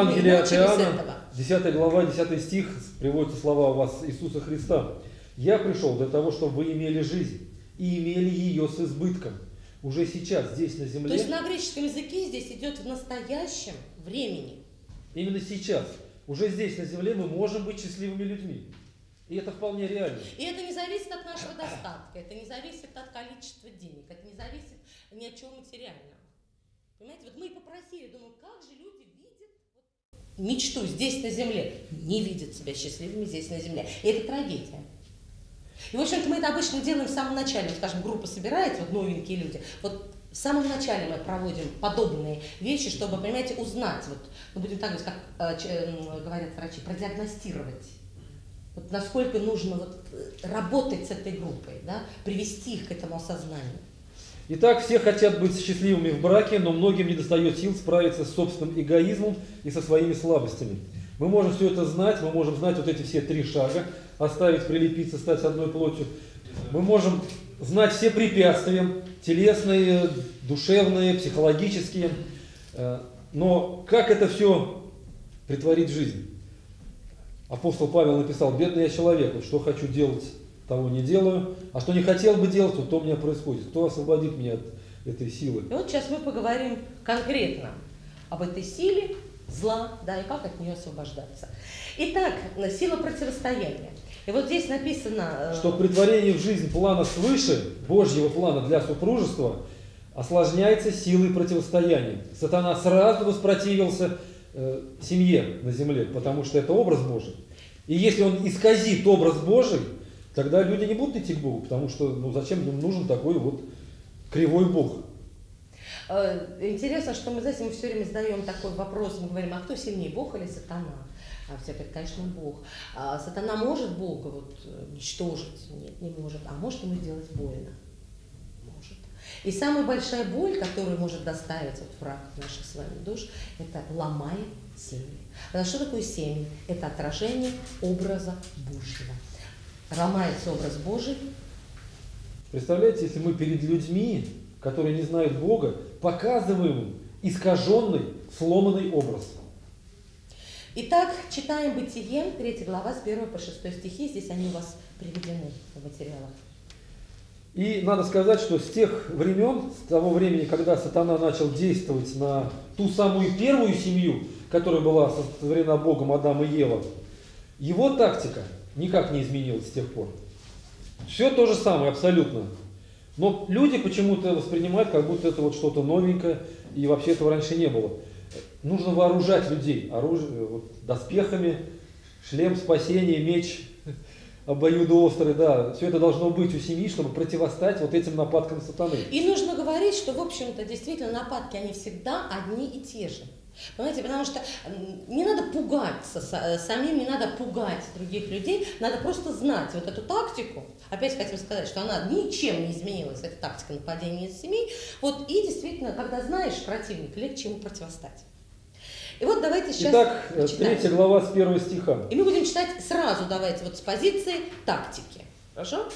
Евангелии от Иоанна, этого. 10 глава, 10 стих, приводятся слова у вас Иисуса Христа. «Я пришел для того, чтобы вы имели жизнь, и имели ее с избытком». Уже сейчас, здесь, на То земле, есть на греческом языке здесь идет в настоящем времени. именно сейчас, уже здесь, на земле, мы можем быть счастливыми людьми. И это вполне реально. И это не зависит от нашего достатка, это не зависит от количества денег, это не зависит ни от чего материального. Понимаете, вот мы и попросили, думаю, как же люди мечту здесь на земле, не видят себя счастливыми здесь на земле. И это трагедия. И, в общем-то, мы это обычно делаем в самом начале. Вот, скажем, группа собирается, вот новенькие люди. Вот в самом начале мы проводим подобные вещи, чтобы, понимаете, узнать, вот, мы будем так говорить, как э, э, говорят врачи, продиагностировать. Вот насколько нужно вот э, работать с этой группой, да, привести их к этому осознанию. Итак, все хотят быть счастливыми в браке, но многим не достает сил справиться с собственным эгоизмом и со своими слабостями. Мы можем все это знать, мы можем знать вот эти все три шага, оставить, прилепиться, стать одной плотью. Мы можем знать все препятствия, телесные, душевные, психологические. Э, Но как это все притворить в жизнь? Апостол Павел написал, бедный я человек, вот что хочу делать, того не делаю, а что не хотел бы делать, вот то у меня происходит. Кто освободит меня от этой силы? И вот сейчас мы поговорим конкретно об этой силе зла, да, и как от нее освобождаться. Итак, сила противостояния. И вот здесь написано... э, Что притворение в жизнь плана свыше, Божьего плана для супружества, осложняется силой противостояния. Сатана сразу воспротивился э, семье на земле, потому что это образ Божий. И если он исказит образ Божий, тогда люди не будут идти к Богу, потому что ну, зачем им нужен такой вот кривой Бог? Э, Интересно, что мы, знаете, мы все время задаем такой вопрос, мы говорим, а кто сильнее, Бог или сатана? А все говорят, конечно, Бог. А сатана может Бога вот, э, уничтожить? Нет, не может. А может ему сделать больно? Может. И самая большая боль, которую может доставить вот враг наших с вами душ, это ломая семьи. Потому что такое семьи? Это отражение образа Божьего. Ломается образ Божий, Представляете, если мы перед людьми, которые не знают Бога, показываем им искаженный, сломанный образ. Итак, читаем Бытие, 3 глава, с 1 по 6 стихи. Здесь они у вас приведены в материалах. И надо сказать, что с тех времен, с того времени, когда сатана начал действовать на ту самую первую семью, которая была сотворена Богом Адам и Ева, его тактика никак не изменилась с тех пор. Все то же самое абсолютно. Но люди почему-то воспринимают, как будто это вот что-то новенькое, и вообще этого раньше не было. Нужно вооружать людей оружием, вот, доспехами, шлем спасения, меч обоюдоострый, да. Все это должно быть у семьи, чтобы противостать вот этим нападкам сатаны. И нужно говорить, что, в общем-то, действительно, нападки, они всегда одни и те же. Понимаете, потому что не надо пугаться э, самим, не надо пугать других людей, надо просто знать вот эту тактику. Опять хотим сказать, что она ничем не изменилась, эта тактика нападения из семей. Вот и действительно, когда знаешь противника, легче ему противостать. И вот давайте сейчас Итак, э, начинаем. третья глава с первого стиха. И мы будем читать сразу, давайте, вот с позиции тактики. Хорошо?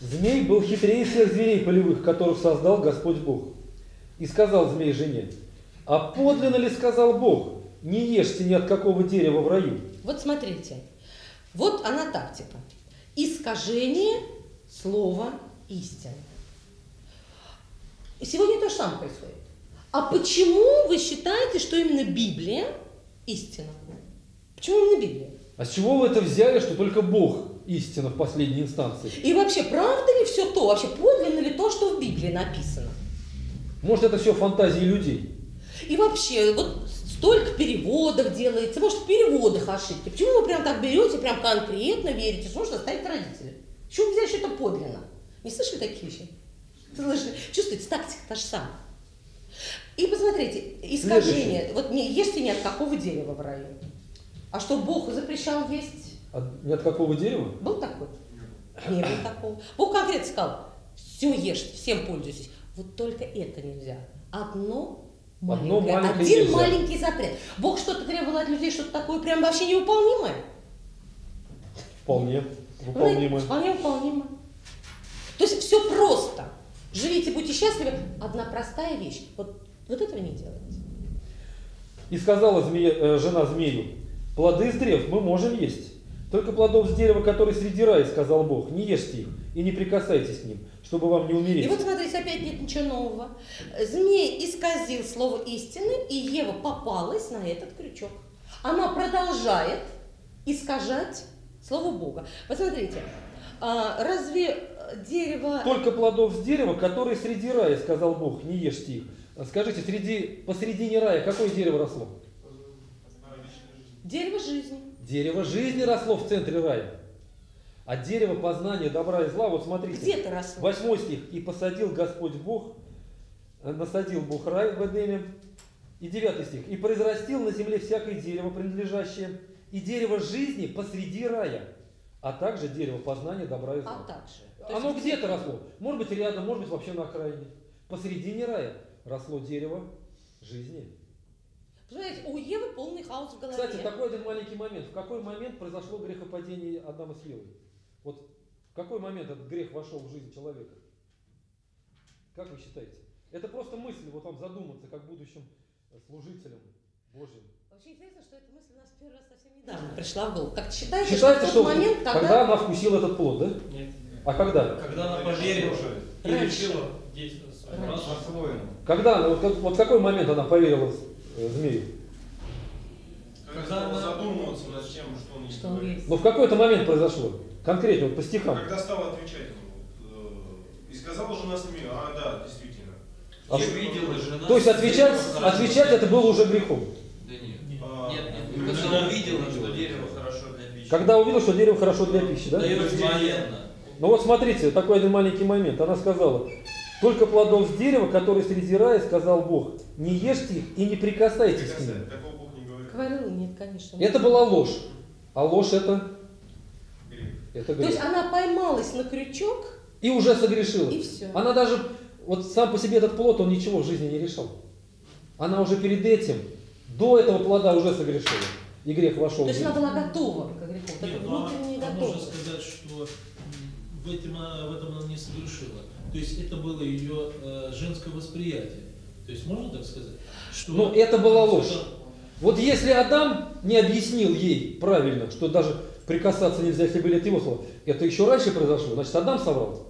Змей был хитрее всех зверей полевых, которых создал Господь Бог. И сказал змей жене, а подлинно ли сказал Бог, не ешьте ни от какого дерева в раю? Вот смотрите, вот она тактика. Искажение слова истины. Сегодня то же самое происходит. А почему вы считаете, что именно Библия истина? Почему именно Библия? А с чего вы это взяли, что только Бог истина в последней инстанции? И вообще, правда ли все то, вообще подлинно ли то, что в Библии написано? Может, это все фантазии людей? И вообще, вот столько переводов делается, может, в переводах ошибки. Почему вы прям так берете, прям конкретно верите, что нужно ставить родителей? Чего вы взяли, что это подлинно? Не слышали такие вещи? Слышали? Чувствуете, тактика та же самая. И посмотрите, искажение. Вот не ешьте ни от какого дерева в раю. А что Бог запрещал есть? От, ни от какого дерева? Был такой? Не было такого. Бог конкретно сказал, все ешьте, всем пользуйтесь. Вот только это нельзя. Одно Одно маленькое, один нельзя. маленький запрет. Бог что-то требовал от людей, что-то такое прям вообще невыполнимое. Вполне выполнимое. Вполне выполнимо. То есть все просто. Живите, будьте счастливы. Одна простая вещь. Вот, вот этого не делайте. И сказала змея, э, жена змею, плоды с древ мы можем есть. Только плодов с дерева, которые среди рая, сказал Бог, не ешьте их и не прикасайтесь к ним, чтобы вам не умереть. И вот смотрите, опять нет ничего нового. Змей исказил слово истины, и Ева попалась на этот крючок. Она продолжает искажать слово Бога. Посмотрите, а, разве дерево... Только плодов с дерева, которые среди рая, сказал Бог, не ешьте их. Скажите, среди, посредине рая какое дерево росло? Дерево жизни. Дерево жизни росло в центре рая. А дерево познания добра и зла, вот смотрите. Где это росло? Восьмой стих. И посадил Господь Бог, э, насадил Бог рай в Эдеме. И девятый стих. И произрастил на земле всякое дерево, принадлежащее, и дерево жизни посреди рая, а также дерево познания добра и зла. А также. То Оно где-то росло. Может быть рядом, может быть вообще на окраине. Посредине рая росло дерево жизни. Понимаете, у Евы полный хаос в голове. Кстати, такой один маленький момент. В какой момент произошло грехопадение Адама с Евой? Вот в какой момент этот грех вошел в жизнь человека? Как вы считаете? Это просто мысль, вот вам задуматься, как будущим служителям Божьим. Вообще интересно, что эта мысль у нас первый раз совсем недавно пришла в голову. Как считаете, Считается, что что, в тот момент, когда... когда она вкусила этот плод, да? Нет. А когда? Когда она поверила и Раньше. решила действовать. По-своему. Когда она, вот, вот в какой момент она поверила змею? Когда Когда задумываться над тем, что он Что есть. Но в какой-то момент произошло. Конкретно, вот по стихам. Когда стал отвечать ему. э, И сказала жена Самию, а да, действительно. А увидела жена. То есть отвечать, отвечать это было уже грехом. Да нет. А, Нет, нет. ну, Когда да. увидела, что дерево хорошо для пищи. Когда увидел, что дерево хорошо для пищи, да? Да и мгновенно. Ну вот смотрите, такой один маленький момент. Она сказала, только плодов с дерева, которые среди рая, сказал Бог, не ешьте их и не прикасайтесь к ним. Не. Говорила, нет, конечно. Это была ложь. А ложь это, Грех. это То есть грех. она поймалась на крючок, И уже согрешила. и все. Она даже, вот сам по себе этот плод, он ничего в жизни не решал. Она уже перед этим, до этого плода уже согрешила. И грех вошел То есть она была готова к греху. Нет, это ну, а- внутренне а готова. можно сказать, что в этом, в этом она не совершила. То есть это было ее э, женское восприятие. То есть можно так сказать? Что Ну, это была ложь. что- Вот если Адам не объяснил ей правильно, что даже прикасаться нельзя, если были это его слова, это еще раньше произошло, значит Адам соврал.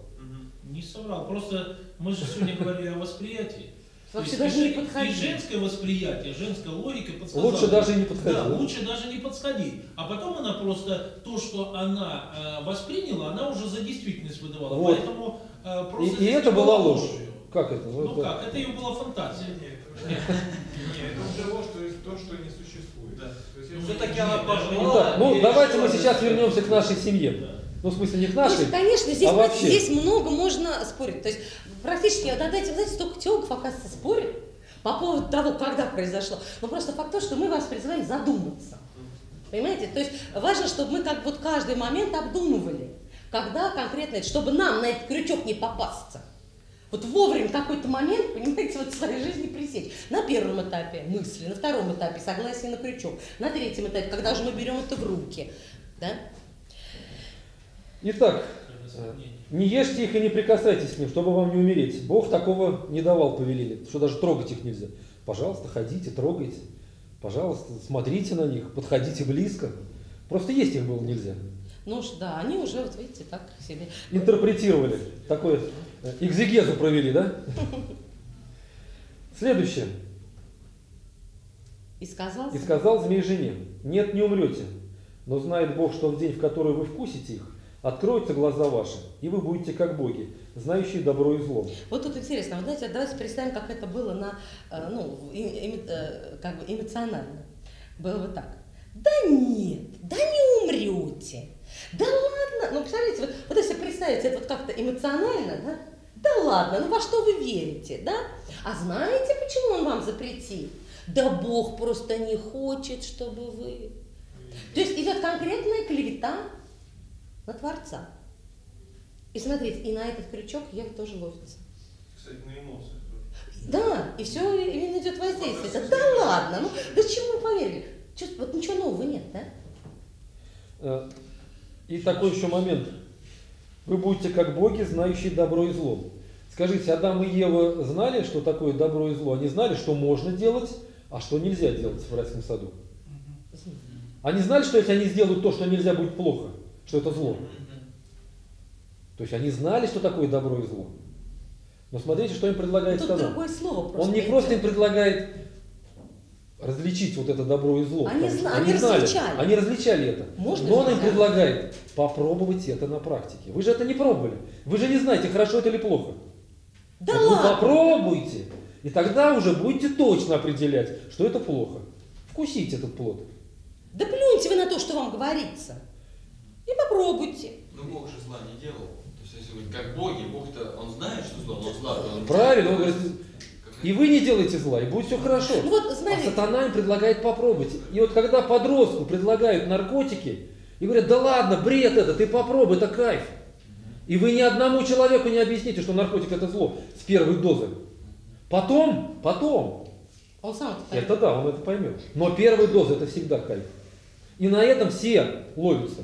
Не соврал. Просто мы же сегодня говорили о восприятии. Вообще даже и не жен- подходи. И женское восприятие, женская логика подсказала. Лучше даже не подходить, Да, лучше даже не подсходить. А потом она просто то, что она э, восприняла, она уже за действительность выдавала. Вот. Поэтому э, И, просто и здесь это была ложь. ложью. Как это? Ну, Ну это- как? Это ее была фантазия. Нет, нет, это уже ложь, то есть то, что не существует. Да. То есть Ну, это- всё-таки она пожелала. Ну, ну и давайте мы сейчас вернемся к нашей семье. Да. Ну, в смысле, не к нашей. конечно, здесь, а вообще. здесь много можно спорить. То есть практически, вот этим, знаете, столько теологов, оказывается, спорят по поводу того, когда произошло. Но просто факт то, что мы вас призываем задуматься. Понимаете? То есть важно, чтобы мы как вот каждый момент обдумывали, когда конкретно, это, чтобы нам на этот крючок не попасться. Вот вовремя какой-то момент, понимаете, вот в своей жизни пресечь. На первом этапе мысли, на втором этапе согласие на крючок, на третьем этапе, когда уже мы берем это в руки. Да? Итак, не ешьте их и не прикасайтесь к ним, чтобы вам не умереть. Бог такого не давал повеления, что даже трогать их нельзя. Пожалуйста, ходите, трогайте. Пожалуйста, смотрите на них, подходите близко. Просто есть их было нельзя. Ну уж да, они уже, вот видите, так себе. Интерпретировали, такое э, экзегезу провели, да? Следующее. И сказал, И сказал змей жене, нет, не умрете, но знает Бог, что в день, в который вы вкусите их, откроются глаза ваши, и вы будете как боги, знающие добро и зло. вот тут интересно, вот знаете, давайте представим, как это было на, э, ну, э, как бы эмоционально. Было бы так. Да нет, да не умрете. Да ладно, ну представляете, вот, вот если представить это вот как-то эмоционально, да? Да ладно, ну во что вы верите, да? А знаете, почему он вам запретил? Да Бог просто не хочет, чтобы вы... То есть идет конкретная клевета на Творца. И смотрите, и на этот крючок Ева тоже ловится. Кстати, на эмоциях. Да, и все именно идет воздействие. Да, да ладно, ну да чему вы поверили? Чувств- вот ничего нового нет, да? Э, И такой еще момент. Вы будете как боги, знающие добро и зло. Скажите, Адам и Ева знали, что такое добро и зло? Они знали, что можно делать, а А что нельзя делать в райском саду? Они знали, что если они сделают то, что нельзя, будет плохо, что это зло. То есть они знали, что такое добро и зло. Но смотрите, что им предлагает Тут сатана. другое слово просто. Он не просто им предлагает различить вот это добро и зло. Они зна- что они знали, различали. Они различали это. Можно Но он им предлагает попробовать это на практике. Вы же это не пробовали. Вы же не знаете, хорошо это или плохо. Да Вот вы ладно. попробуйте, и тогда уже будете точно определять, что это плохо. Вкусите этот плод. Да плюньте вы на то, что вам говорится. И попробуйте. Ну Бог же зла не делал. То есть, если говорить, как боги, Бог-то, он знает, что зло, но зла он Правильно, он говорит, и вы не делаете зла, и будет все хорошо. Ну вот, А знаете, сатана им предлагает попробовать. И вот когда подростку предлагают наркотики, и говорят, да ладно, бред это, ты попробуй, это кайф. И вы ни одному человеку не объясните, что наркотик это зло с первой дозы. Потом, потом, он сам это поймет. это да, он это поймет. Но первая доза это всегда кайф. И на этом все ловятся.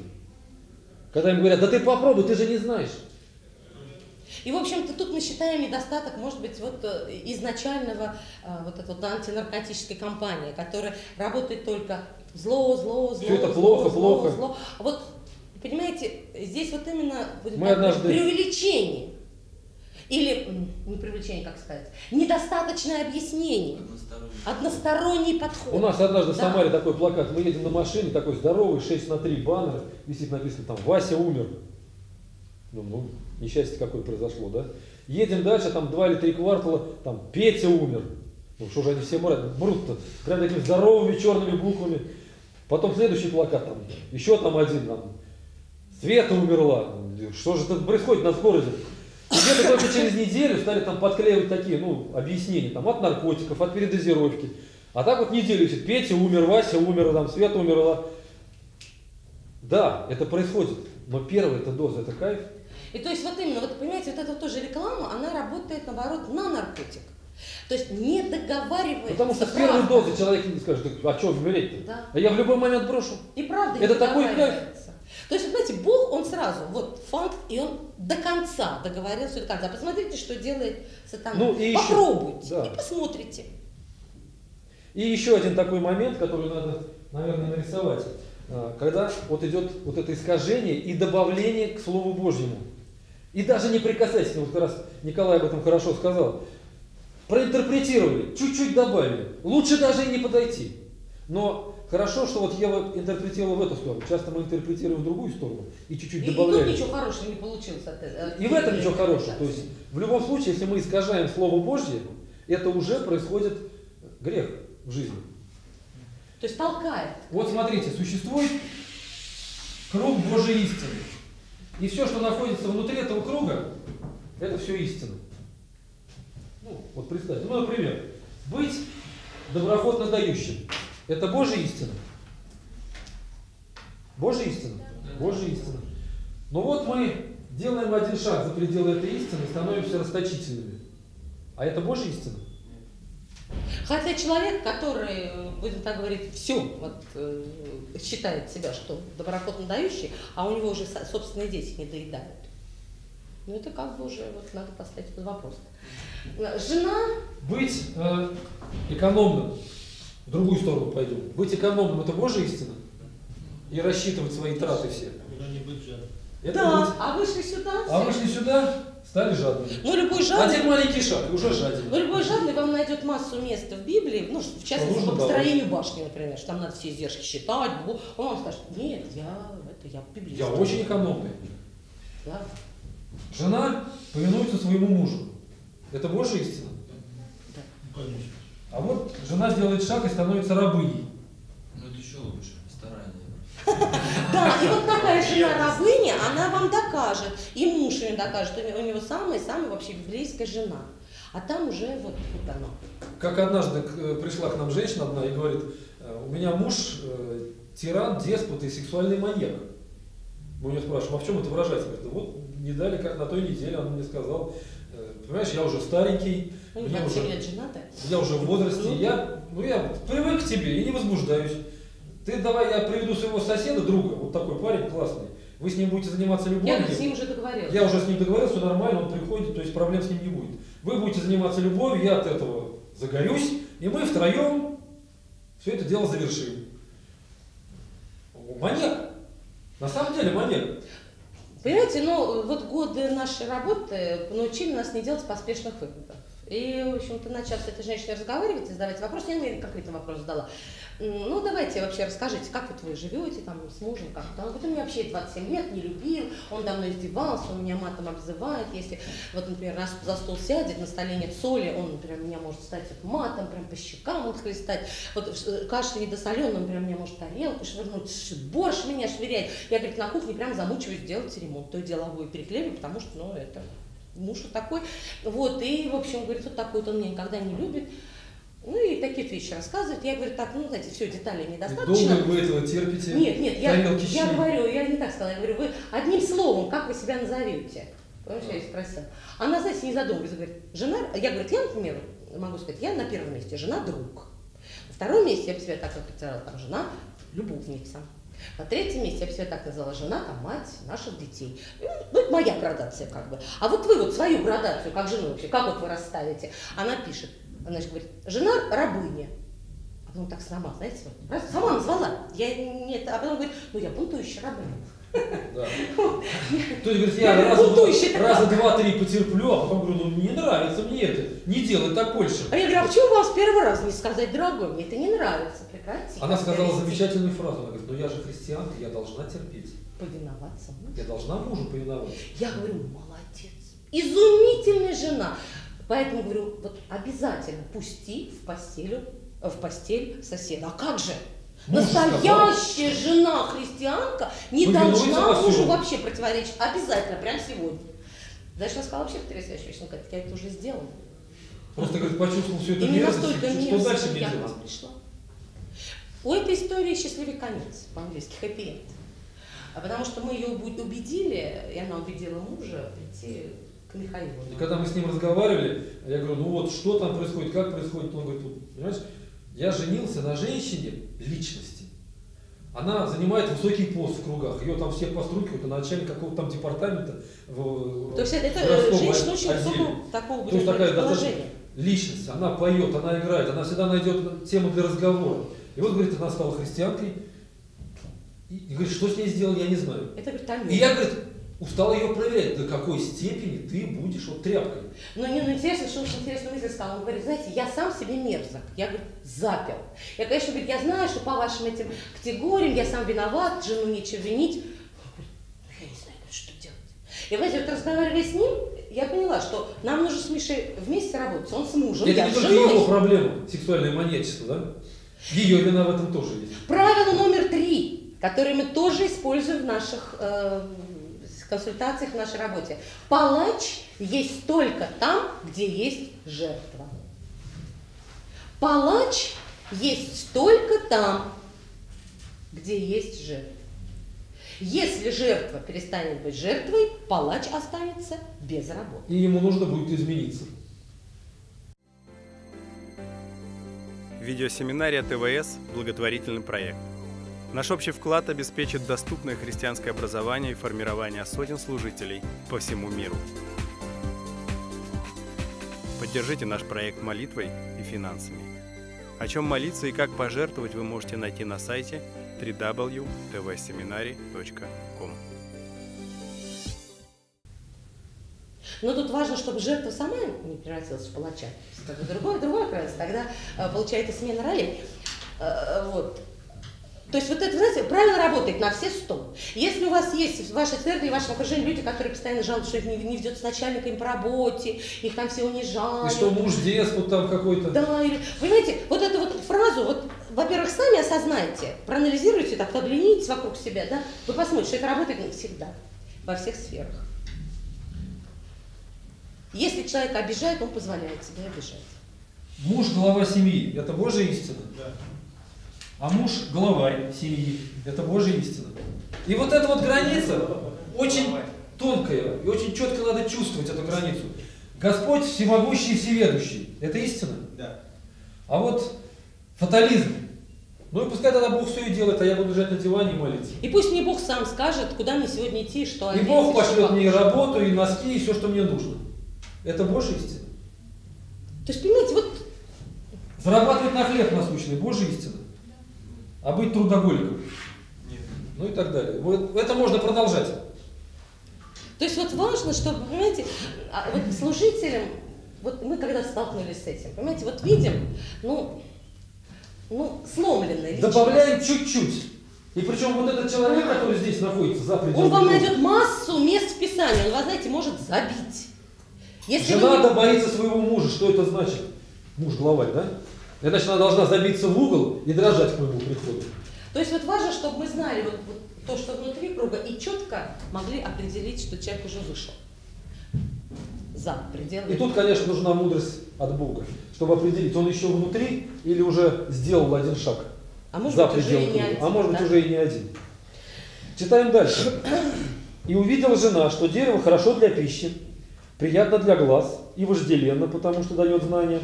Когда им говорят, да ты попробуй, ты же не знаешь. И, в общем-то, тут мы считаем недостаток, может быть, вот э, изначального э, вот этой вот антинаркотической кампании, которая работает только зло, зло, зло, Всё это зло, плохо, зло, плохо. зло. А вот, понимаете, здесь вот именно будет Мы однажды- преувеличение. Или, не преувеличение, как сказать, недостаточное объяснение, Односторонний. односторонний подход. У нас однажды в Да. Самаре такой плакат, мы едем на машине, такой здоровый, 6 на 3 баннер, висит написано там, Вася умер. Ну, ну, несчастье какое произошло, да? Едем дальше, там два или три квартала, там Петя умер. Ну что же они все брат, брут-то, прям такими здоровыми черными буквами. Потом следующий плакат, там, еще там один, там, Света умерла. Что же тут происходит в городе? И Где-то только через неделю стали там подклеивать такие, ну, объяснения, там, от наркотиков, от передозировки. А так вот неделю висит, Петя умер, Вася умер, там, Света умерла. Да, это происходит, но первая эта доза, это кайф. И то есть вот именно, вот понимаете, вот эта тоже реклама, она работает наоборот на наркотик. То есть не договаривается. Потому что с первой дозы человек не скажет, а что умереть-то? Да. А я в любой момент брошу. И правда не Это такой договаривается. То есть, понимаете, Бог, он сразу, вот факт, и он до конца договорился до конца. Посмотрите, что делает сатана. Ну, и еще- Попробуйте да. и посмотрите. И еще один такой момент, который надо, наверное, нарисовать. А, Когда вот идет вот это искажение и добавление к Слову Божьему. И даже не нему, вот как раз Николай об этом хорошо сказал. Проинтерпретировали, чуть-чуть добавили. Лучше даже и не подойти. Но хорошо, что вот Ева интерпретировала в эту сторону. Часто мы интерпретируем в другую сторону и чуть-чуть И, и тут добавляем. ничего хорошего не получилось от этого. И в этом ничего хорошего. То есть в любом случае, если мы искажаем Слово Божье, это уже происходит грех в жизни. То есть толкает. Вот смотрите, существует круг Божьей истины. И все, что находится внутри этого круга, это все истина. Ну, вот представьте. Ну, например, быть доброхотно дающим. Это Божья истина. Божья истина. Божья истина. Но вот мы делаем один шаг за пределы этой истины и становимся расточительными. А это Божья истина? Хотя человек, который, будем так говорить, все вот, э, считает себя, что доброхотно дающий, а у него уже со- собственные дети не доедают. Ну это как бы уже вот надо поставить под вопрос. Жена, Быть э, экономным, в другую сторону пойдем. Быть экономным это Божья истина? И рассчитывать свои траты все. Но не быть жадным. Это да, быть. а вышли сюда. А все. вышли сюда, стали жадными. Ну любой жадный, Один маленький шаг, и уже жаден. ну, любой жадный вам найдет массу места в Библии, ну, в частности, по построению башни, например, что там надо все издержки считать, бу- он вам скажет, нет, я, это, я библист. Я очень экономный. Да. Жена повинуется своему мужу. Это Божья истина. Ну, конечно. А вот жена делает шаг и становится рабыней. Ну это еще лучше, старание. Да, и вот такая жена рабыня, она вам докажет, и муж ее докажет, у него- у него самая-самая вообще библейская жена. А там уже вот, вот оно. Как однажды э, пришла к нам женщина одна и говорит, «Э, у меня муж э, тиран, деспот и сексуальный маньяк. Мы у нее спрашиваем, а в чем это выражается? Говорит, «Да вот не дали, как на той неделе, он мне сказал, «Э, понимаешь, я уже старенький, Ну, я уже 7 лет женатая. Я уже в возрасте, я, ну, я привык к тебе и не возбуждаюсь. Ты давай я приведу своего соседа, друга, вот такой парень классный. Вы с ним будете заниматься Я любовью. говорит, с ним уже договорилась. Я уже с ним договорился, все нормально, он приходит, то есть проблем с ним не будет. Вы будете заниматься любовью, я от этого загорюсь, и мы втроем все это дело завершил. Маньяк. На самом деле маньяк. Понимаете, ну вот годы нашей работы научили нас не делать поспешных выводов. И, в общем-то, начав с этой женщиной разговаривать и задавать вопрос, я мне какой-то вопрос задала. Ну, давайте вообще расскажите, как вот вы живете там с мужем, как там, вот у меня вообще 27 лет, не любил, он давно издевался, он меня матом обзывает, если вот, например, нас за стол сядет, на столе нет соли, он, например, меня может стать вот матом, прям по щекам вот хлестать, вот э, каша недосоленая, он прям меня может тарелку швырнуть, борщ меня швыряет. Я, говорит, на кухне прям замучиваюсь делать ремонт, то и дело обои переклеиваю, потому что, ну, это муж вот такой. Вот, и, в общем, говорит, вот такой вот он меня никогда не любит. Ну и такие вот вещи рассказывает. Я говорю, так, ну, знаете, все, деталей И недостаточно. долго вы этого терпите? Нет, нет, я, я говорю, я не так сказала, я говорю, вы одним словом, как вы себя назовете? Понимаешь, я ее спросила. Она, знаете, не задумывается, говорит, жена, я, говорит, я, например, могу сказать, я на первом месте, жена друг. На втором месте я бы себя так представляла, там, жена любовница. На третьем месте я себя так назвала, жена, там, мать наших детей. Ну, Ну, это моя градация, как бы. А вот вы вот свою градацию, как жену вообще, как вот вы расставите? Она пишет, она же говорит, жена рабыня. А потом так сама, знаете, сама назвала. Я не это, а потом говорит, ну я бунтующая рабыня. Да. То есть, говорит, я Я раза, два- два-три потерплю, а потом говорю, ну не нравится мне это, не делай так больше. А я говорю, а почему вам с первого раза не сказать, дорогой, мне это не нравится, прекрати. Она сказала замечательную фразу, она говорит, ну я же христианка, я должна терпеть. Повиноваться. мужу. Я должна мужу повиноваться. Я говорю, молодец, изумительная жена. Поэтому говорю, вот обязательно пусти в постель, в постель соседа. А как же? Настоящая жена христианка не должна мужу вообще противоречить. Обязательно, прямо сегодня. Дальше она сказала вообще потрясающую вещь. Ну, как я это уже сделала. Просто, говорит, почувствовал всю эту И не мерзость, что мерзко, дальше мне делать? пришла. У этой истории счастливый конец, по-английски happy end. А потому что мы ее убедили, и она убедила мужа прийти к Михаилу. И когда мы с ним разговаривали, я говорю, ну вот что там происходит, как происходит, он говорит, понимаешь, я женился на женщине личности. Она занимает высокий пост в кругах. Ее там все постругивают, она начальник какого-то там департамента в, То есть это городском женщина очень высокого такого То есть такая положения. личность, она поет, она играет, она всегда найдет тему для разговора. И вот, говорит, она стала христианкой. И, говорит, что с ней сделал, я не знаю. Это говорит. И я, говорит, устал ее проверять, до какой степени ты будешь вот тряпкой. Но не, ну, интересно, что очень интересную мысль сказал. Он говорит, знаете, я сам себе мерзок. Я, говорит, запил. Я, конечно, говорит, я знаю, что по вашим этим категориям я сам виноват, жену нечего винить. «Ну, я не знаю, что делать. И, знаете, вот разговаривая с ним, я поняла, что нам нужно с Мишей вместе работать. Он с мужем, Это я не с только его проблема, сексуальное маньячество, да? Ее вина в этом тоже есть. Правило номер три, которое мы тоже используем в наших э, консультациях, в нашей работе. Палач есть только там, где есть жертва. Палач есть только там, где есть жертва. Если жертва перестанет быть жертвой, палач останется без работы. И ему нужно будет измениться. Видеосеминария ТВС – благотворительный проект. Наш общий вклад обеспечит доступное христианское образование и формирование сотен служителей по всему миру. Поддержите наш проект молитвой и финансами. О чем молиться и как пожертвовать вы можете найти на сайте www.tvseminary.com. Но тут важно, чтобы жертва сама не превратилась в палача. Другое, другое крайность. Тогда э, получается смена ролей. Э, Вот. То есть вот это, знаете, правило работает на все сто. Если у вас есть в вашей церкви, в вашем окружении люди, которые постоянно жалуются, что их не, не ведет с начальниками по работе, их там все И унижают. что муж деспот там какой-то. Да, или, понимаете, вот эту вот фразу, вот, во-первых, сами осознайте, проанализируйте, так оглянитесь вокруг себя, да, вы посмотрите, что это работает не всегда, во всех сферах. Если человека обижает, он позволяет себе обижать. Муж глава семьи. Это Божья истина. Да. А муж главарь семьи. Это Божья истина. И вот эта вот граница очень тонкая и очень четко надо чувствовать эту границу. Господь всемогущий и всеведущий. Это истина. Да. А вот фатализм. Ну и пускай тогда Бог все и делает, а я буду лежать на диване и молиться. И пусть мне Бог сам скажет, куда мне сегодня идти, что И одеть, Бог пошлет мне и работу, и носки, и все, что мне нужно. Это Божья истина. То есть, понимаете, вот Зарабатывать на хлеб насущный, Божья истина. А быть трудоголиком. Нет. Ну и так далее. Вот это можно продолжать. То есть вот важно, чтобы, понимаете, а вот служителям, вот мы когда столкнулись с этим, понимаете, вот видим, ну, ну, сломленное личность. Добавляем чуть-чуть. И причем вот этот человек, который здесь находится за пределами Он вам найдет массу мест в Писании, он вас, знаете, может забить. Если вы Жена не- да боится своего мужа. Что это значит? Муж главарь, да? Значит, она должна забиться в угол и дрожать к моему приходу. То есть вот важно, чтобы мы знали вот, вот то, что внутри круга, и четко могли определить, что человек уже вышел за пределы. И тут, конечно, нужна мудрость от Бога, чтобы определить, он еще внутри или уже сделал один шаг а может за быть, уже пределы не круга. один, а может быть, да? уже и не один. Читаем дальше. «И увидела жена, что дерево хорошо для пищи, приятно для глаз и вожделенно, потому что дает знания,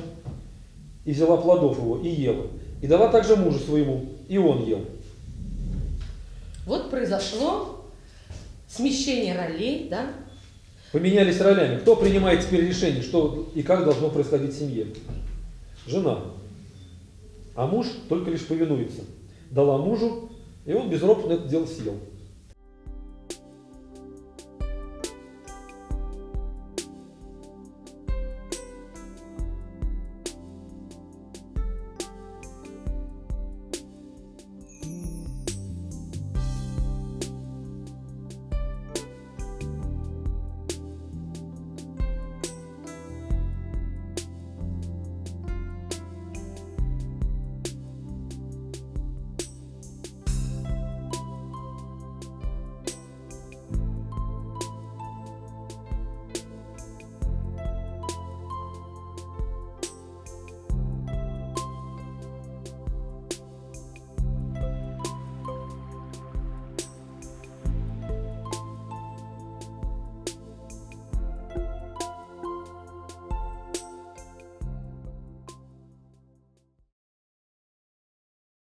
и взяла плодов его и ела, и дала также мужу своему, и он ел». Вот произошло смещение ролей, да? Поменялись ролями. Кто принимает теперь решение, что и как должно происходить в семье? Жена. А муж только лишь повинуется. Дала мужу, и он безропотно это дело съел.